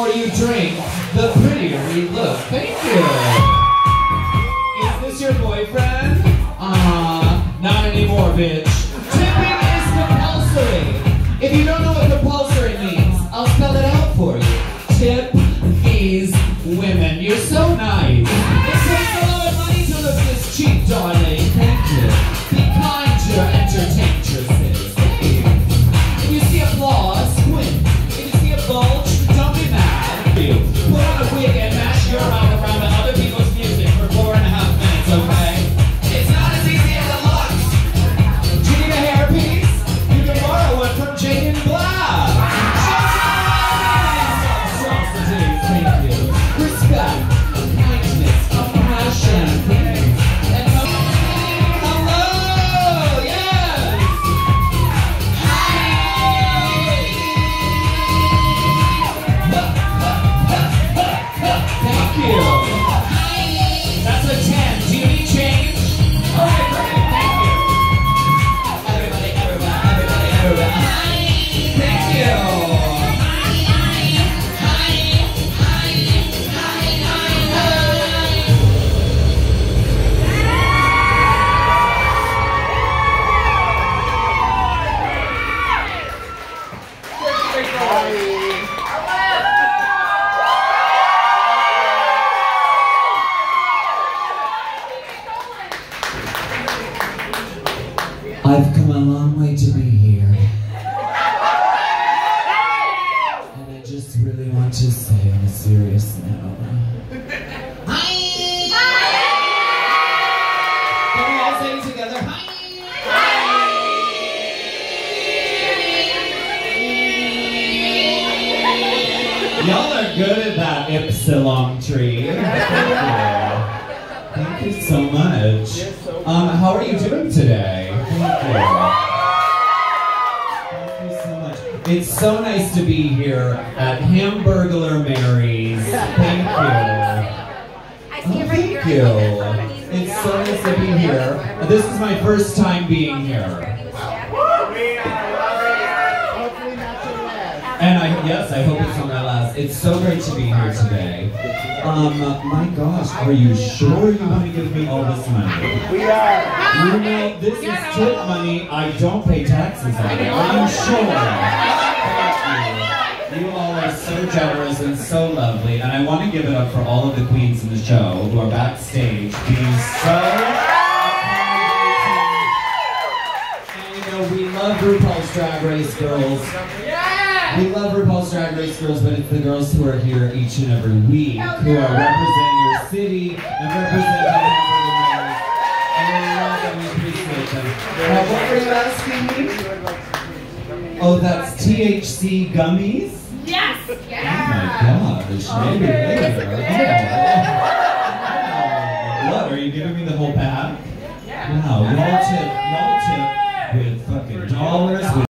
more you drink, the prettier we look. Thank you. Is this your boyfriend? Uh, not anymore, bitch. Tipping is compulsory. If you don't know what compulsory means, I'll spell it out for you. Tip these women. You're so nice. It takes a lot of money to look this cheap, darling. And mash your mouth around I've come a long way to be Y'all are good at that Ypsilanti. Thank you. Thank you so much. Um, how are you doing today? Thank you. Thank you so much. It's so nice to be here at Hamburger Mary's. Thank you. Oh, thank you. It's so nice to be here. This is my first time being here. And I, yes, I hope it's not my last. It's so great to be here today. Um, my gosh, are you sure you want to give me all this money? We are. You know, this is tip money. I don't pay taxes on it. Are you sure? Thank you. You all are so generous and so lovely, and I want to give it up for all of the queens in the show who are backstage being so. We love RuPaul's Drag Race girls. We love RuPaul's Drag Race girls, but it's the girls who are here each and every week who are representing your city and representing Hamburg and we love them, we appreciate them. What were you asking me? Oh, that's THC gummies? Yes. Oh my gosh, maybe later. Oh. oh what, are you giving me the whole pack? Wow, y'all tip, y'all tip with fucking dollars, with